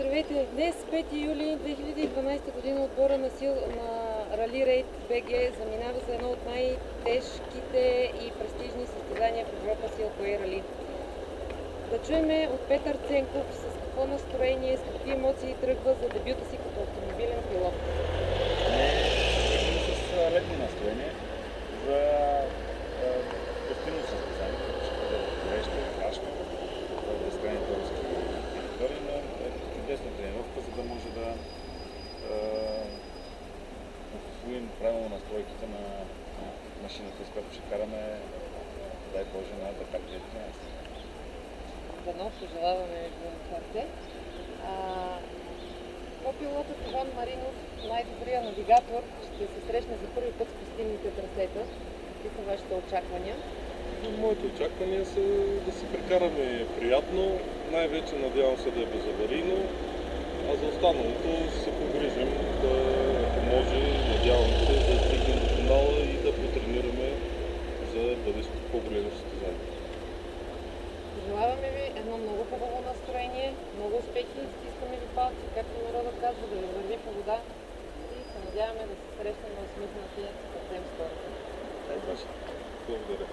Здравейте! Днес, 5 юли 2012 година, отбора на, сил, на Рали Рейд БГ заминава за едно от най-тежките и престижни състезания в Европа Силкоей Рали. Да чуеме от Петър Ценков с какво настроение, с какви емоции тръгва за дебюта си като автомобилен пилот. Не, с летно настроение за а, усвоим правилно настройките на, на машината, с която ще караме, дай Боже, на Дакар 2013. Дано пожелаваме на сърце. По-пилотът Иван Маринов, най-добрият навигатор, ще се срещне за първи път с пустинните трасета. Какви са вашите очаквания? Моите очаквания са да се прекараме приятно, най-вече надявам се да е безаварийно, а за останалото се погрижим да, надявам се да стигнем до финала и да потренираме за бъдещето по-големи състезания. Пожелаваме ви едно много хубаво настроение, много успехи, стискаме ви палци, както народът казва, да ви върви по вода и се надяваме да се срещнем усмихнати съвсем скоро. Благодаря.